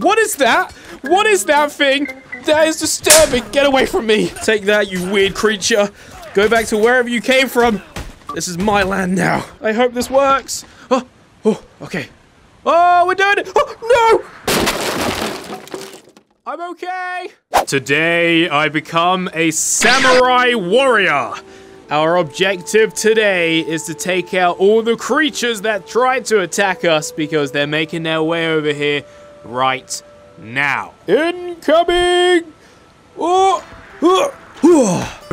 What is that? What is that thing? That is disturbing. Get away from me. Take that, you weird creature. Go back to wherever you came from. This is my land now. I hope this works. Oh, oh, okay. Oh, we're doing it. Oh, no. I'm okay. Today, I become a samurai warrior. Our objective today is to take out all the creatures that tried to attack us because they're making their way over here right now. Incoming! Oh.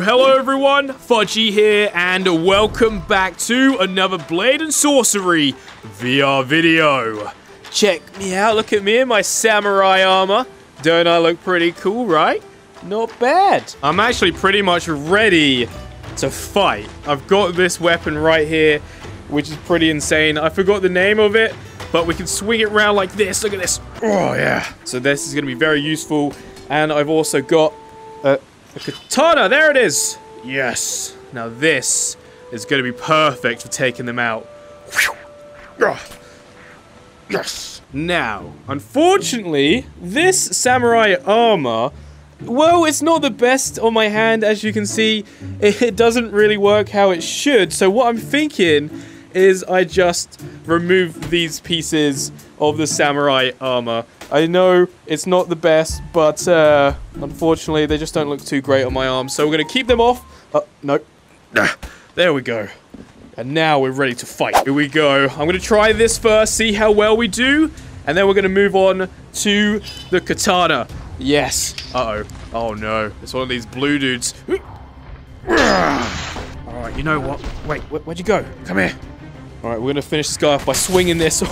Hello everyone, Fudgy here, and welcome back to another Blade and Sorcery VR video. Check me out, look at me in my samurai armor. Don't I look pretty cool, right? Not bad. I'm actually pretty much ready to fight. I've got this weapon right here, which is pretty insane. I forgot the name of it, but we can swing it around like this. Look at this. Oh, yeah. So this is going to be very useful. And I've also got a, a katana. There it is. Yes. Now this is going to be perfect for taking them out. Ah. Yes. Now, unfortunately, this samurai armor well, it's not the best on my hand, as you can see. It doesn't really work how it should. So what I'm thinking is I just remove these pieces of the samurai armor. I know it's not the best, but uh, unfortunately they just don't look too great on my arm. So we're going to keep them off. Uh, nope. There we go. And now we're ready to fight. Here we go. I'm going to try this first, see how well we do. And then we're going to move on to the katana. Yes. Uh-oh. Oh, no. It's one of these blue dudes. Alright, you know what? Wait, wh where'd you go? Come here. Alright, we're gonna finish this guy off by swinging this.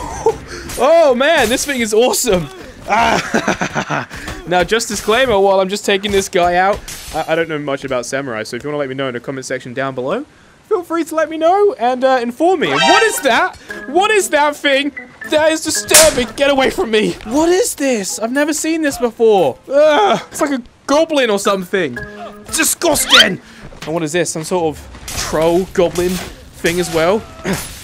oh, man, this thing is awesome. now, just disclaimer, while I'm just taking this guy out, I, I don't know much about samurai, so if you want to let me know in the comment section down below, feel free to let me know and uh, inform me. What is that? What is that thing? That is disturbing. Get away from me. What is this? I've never seen this before. Ugh, it's like a goblin or something. Disgusting. And what is this? Some sort of troll goblin thing as well.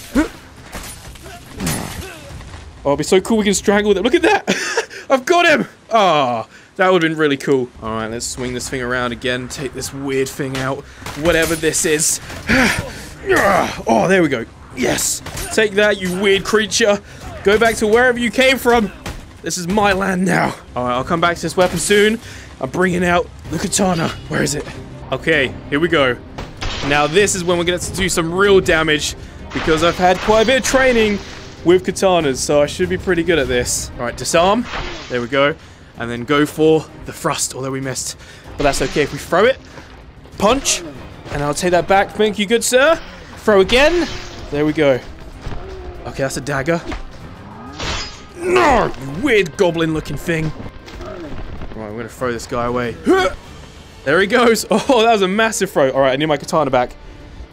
Oh, it'd be so cool we can strangle them. Look at that. I've got him. Ah, oh, that would have been really cool. All right, let's swing this thing around again. Take this weird thing out. Whatever this is. oh, there we go. Yes. Take that, you weird creature. Go back to wherever you came from. This is my land now. All right, I'll come back to this weapon soon. I'm bringing out the katana. Where is it? Okay, here we go. Now this is when we're going to do some real damage because I've had quite a bit of training with katanas, so I should be pretty good at this. All right, disarm. There we go. And then go for the thrust, although we missed. But that's okay if we throw it. Punch. And I'll take that back. Thank you, good sir. Throw again. There we go. Okay, that's a dagger. No, you weird goblin-looking thing. Right, I'm gonna throw this guy away. There he goes. Oh, that was a massive throw. All right, I need my katana back.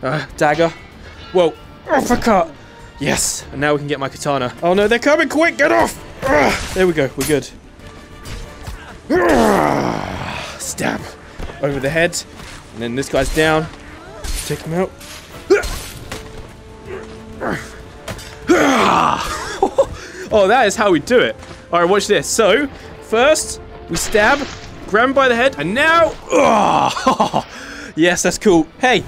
Uh, dagger. Whoa, uppercut. Yes, and now we can get my katana. Oh no, they're coming quick. Get off. There we go. We're good. Stab over the head, and then this guy's down. Take him out. oh, that is how we do it. All right, watch this. So, first, we stab, grab him by the head, and now... Oh, yes, that's cool. Hey,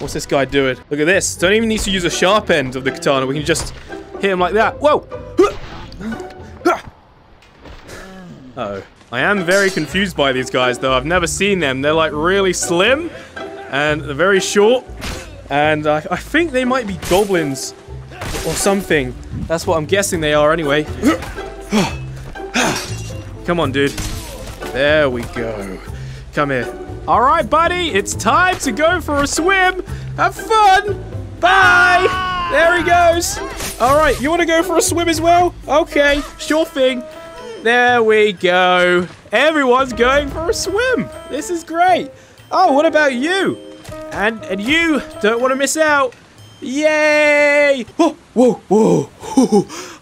what's this guy doing? Look at this. Don't even need to use a sharp end of the katana. We can just hit him like that. Whoa. Uh oh I am very confused by these guys, though. I've never seen them. They're, like, really slim, and they're very short, and I, I think they might be goblins or something. That's what I'm guessing they are anyway. Come on, dude. There we go. Come here. All right, buddy. It's time to go for a swim. Have fun. Bye. There he goes. All right, you want to go for a swim as well? Okay, sure thing. There we go. Everyone's going for a swim. This is great. Oh, what about you? And and you don't want to miss out. Yay! Oh, whoa, whoa.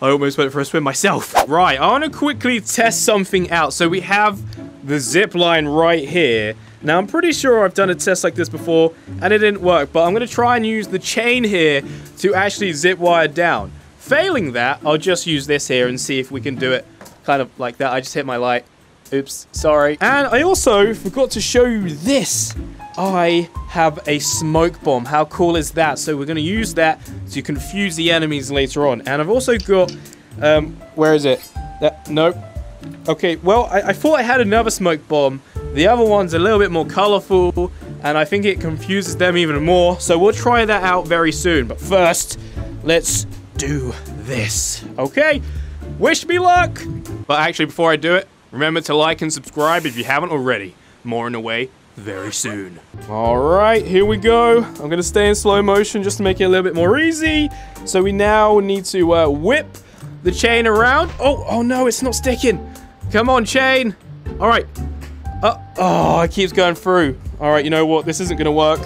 I almost went for a swim myself. Right, I want to quickly test something out. So we have the zip line right here. Now, I'm pretty sure I've done a test like this before, and it didn't work, but I'm going to try and use the chain here to actually zip wire down. Failing that, I'll just use this here and see if we can do it kind of like that. I just hit my light. Oops, sorry. And I also forgot to show you this. I have a smoke bomb. How cool is that? So we're going to use that to confuse the enemies later on. And I've also got, um, where is it? That, nope. Okay, well, I, I thought I had another smoke bomb. The other one's a little bit more colorful, and I think it confuses them even more. So we'll try that out very soon. But first, let's do this. Okay? Wish me luck! But actually, before I do it, remember to like and subscribe if you haven't already. More in the way very soon. All right, here we go. I'm gonna stay in slow motion just to make it a little bit more easy. So we now need to uh, whip the chain around. Oh, oh no, it's not sticking. Come on, chain. All right. Uh, oh, it keeps going through. All right, you know what? This isn't gonna work.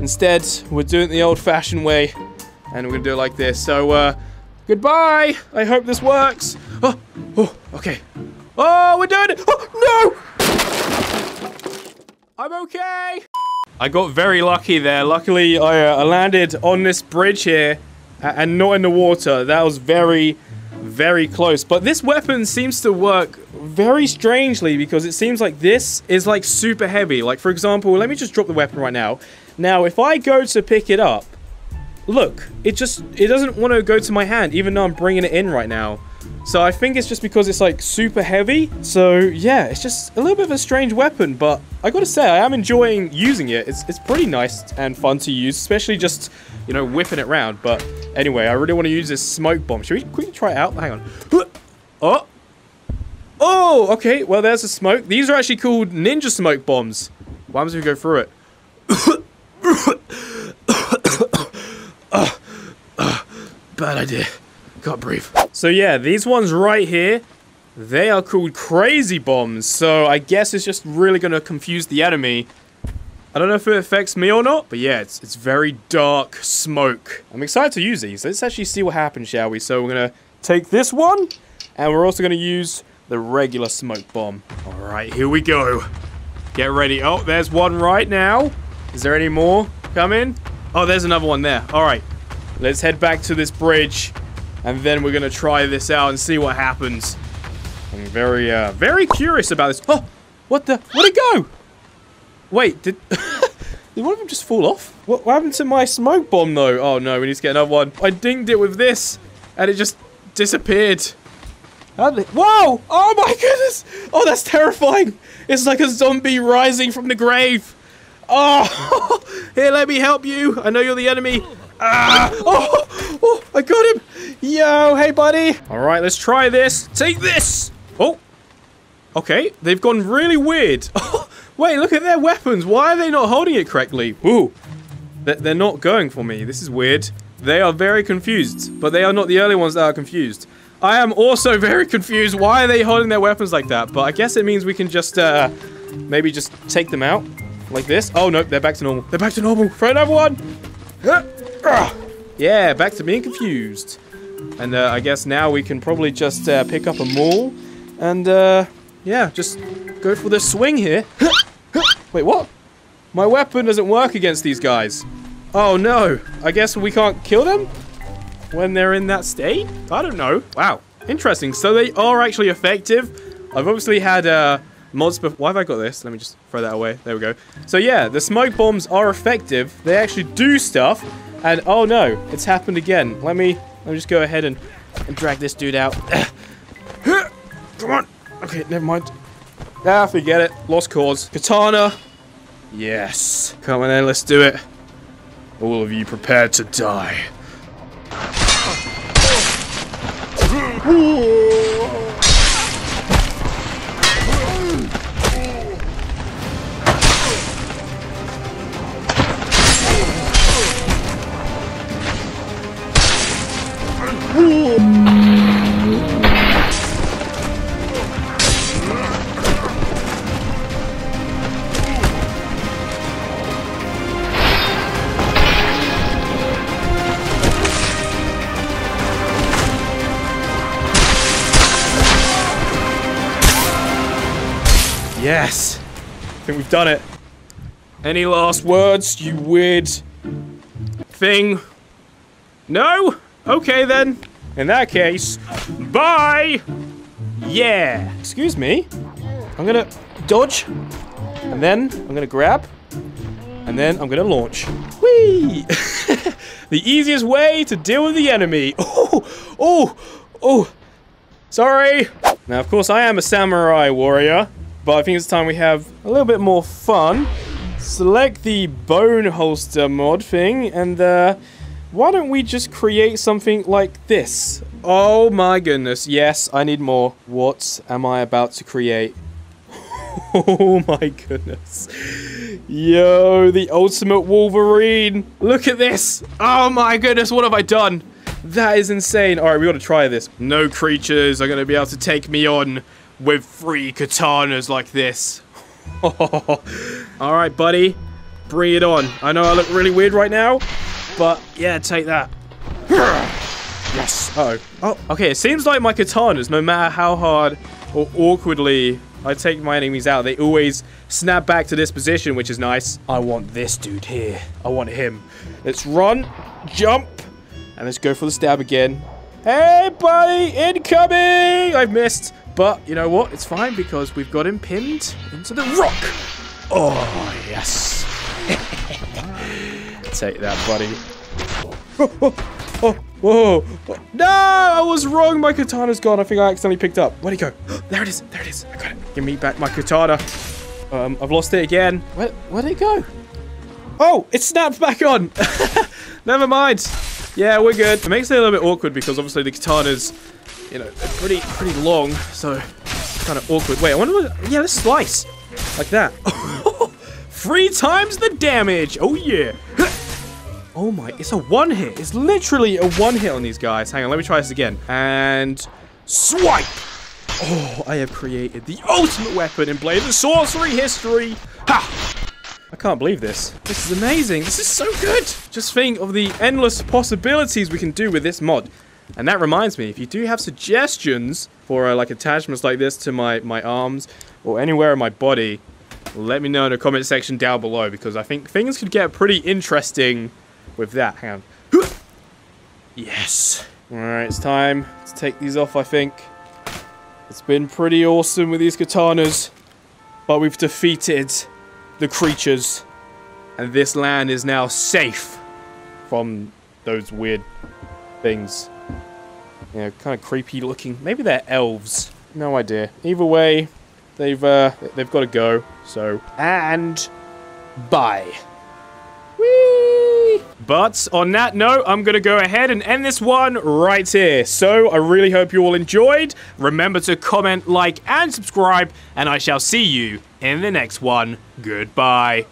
Instead, we're doing it the old-fashioned way, and we're gonna do it like this. So, uh, goodbye. I hope this works. Oh, oh, okay. Oh, we're doing it. Oh, no! I'm okay. I got very lucky there. Luckily, I, uh, I landed on this bridge here and not in the water. That was very, very close. But this weapon seems to work very strangely because it seems like this is like super heavy. Like, for example, let me just drop the weapon right now. Now, if I go to pick it up, look, it just, it doesn't want to go to my hand even though I'm bringing it in right now. So I think it's just because it's like super heavy. So yeah, it's just a little bit of a strange weapon, but I gotta say, I am enjoying using it. It's, it's pretty nice and fun to use, especially just, you know, whipping it around. But anyway, I really want to use this smoke bomb. Should we quickly try it out? Hang on. Oh! Oh, okay. Well, there's a smoke. These are actually called ninja smoke bombs. What happens if we go through it? uh, uh, bad idea. Can't breathe. So yeah, these ones right here, they are called crazy bombs. So I guess it's just really going to confuse the enemy. I don't know if it affects me or not, but yeah, it's, it's very dark smoke. I'm excited to use these. Let's actually see what happens, shall we? So we're going to take this one, and we're also going to use the regular smoke bomb. All right, here we go. Get ready. Oh, there's one right now. Is there any more coming? Oh, there's another one there. All right, let's head back to this bridge and then we're gonna try this out and see what happens. I'm very, uh, very curious about this. Oh, what the? Where'd it go? Wait, did, did one of them just fall off? What, what happened to my smoke bomb though? Oh no, we need to get another one. I dinged it with this, and it just disappeared. Whoa! Oh my goodness! Oh, that's terrifying! It's like a zombie rising from the grave. Oh, here, let me help you. I know you're the enemy. Ah! Oh, oh, I got him. Yo, hey, buddy. All right, let's try this. Take this. Oh, okay. They've gone really weird. Oh, wait, look at their weapons. Why are they not holding it correctly? Ooh, they're not going for me. This is weird. They are very confused, but they are not the only ones that are confused. I am also very confused. Why are they holding their weapons like that? But I guess it means we can just, uh, maybe just take them out like this. Oh, no, they're back to normal. They're back to normal. Throw another one. Yeah, back to being confused. And uh, I guess now we can probably just uh, pick up a maul and uh, yeah, just go for the swing here. Wait, what? My weapon doesn't work against these guys. Oh no, I guess we can't kill them when they're in that state? I don't know. Wow, interesting. So they are actually effective. I've obviously had uh, mods before. Why have I got this? Let me just throw that away. There we go. So yeah, the smoke bombs are effective. They actually do stuff. And oh no, it's happened again. Let me let me just go ahead and, and drag this dude out. Come on. Okay, never mind. Ah, forget it. Lost cause. Katana. Yes. Come on then, let's do it. All of you prepared to die. Whoa! Yes. I think we've done it. Any last words, you weird thing? No? Okay then. In that case, bye! Yeah. Excuse me. I'm gonna dodge. And then I'm gonna grab. And then I'm gonna launch. Whee! the easiest way to deal with the enemy. Oh, oh, oh. Sorry. Now, of course, I am a samurai warrior. But I think it's time we have a little bit more fun. Select the bone holster mod thing. And uh, why don't we just create something like this? Oh my goodness. Yes, I need more. What am I about to create? oh my goodness. Yo, the ultimate Wolverine. Look at this. Oh my goodness, what have I done? That is insane. All right, we got to try this. No creatures are going to be able to take me on with three katanas like this. All right, buddy. Bring it on. I know I look really weird right now, but yeah, take that. Yes. Uh oh. Oh, okay. It seems like my katanas, no matter how hard or awkwardly I take my enemies out, they always snap back to this position, which is nice. I want this dude here. I want him. Let's run, jump, and let's go for the stab again. Hey, buddy, incoming! I've missed. But you know what? It's fine because we've got him pinned into the rock. Oh, yes. Take that, buddy. Oh, oh, oh, whoa. No, I was wrong. My katana's gone. I think I accidentally picked up. Where'd it go? There it is. There it is. I got it. Give me back my katana. Um, I've lost it again. Where, where'd it go? Oh, it snapped back on. Never mind. Yeah, we're good. It makes it a little bit awkward because obviously the katana's, you know, pretty pretty long, so kind of awkward. Wait, I wonder what... Yeah, let's slice. Like that. Three times the damage. Oh, yeah. Oh my, it's a one hit. It's literally a one hit on these guys. Hang on, let me try this again. And swipe. Oh, I have created the ultimate weapon in Blade and Sorcery history. Ha! Can't believe this. This is amazing. This is so good. Just think of the endless possibilities we can do with this mod. And that reminds me, if you do have suggestions for uh, like attachments like this to my, my arms or anywhere in my body, let me know in the comment section down below because I think things could get pretty interesting with that. Hang on. Yes. Alright, it's time to take these off, I think. It's been pretty awesome with these katanas, but we've defeated the creatures, and this land is now safe from those weird things. You know, kind of creepy looking. Maybe they're elves. No idea. Either way, they've uh, they've got to go. So and bye. But on that note, I'm going to go ahead and end this one right here. So I really hope you all enjoyed. Remember to comment, like, and subscribe, and I shall see you in the next one. Goodbye.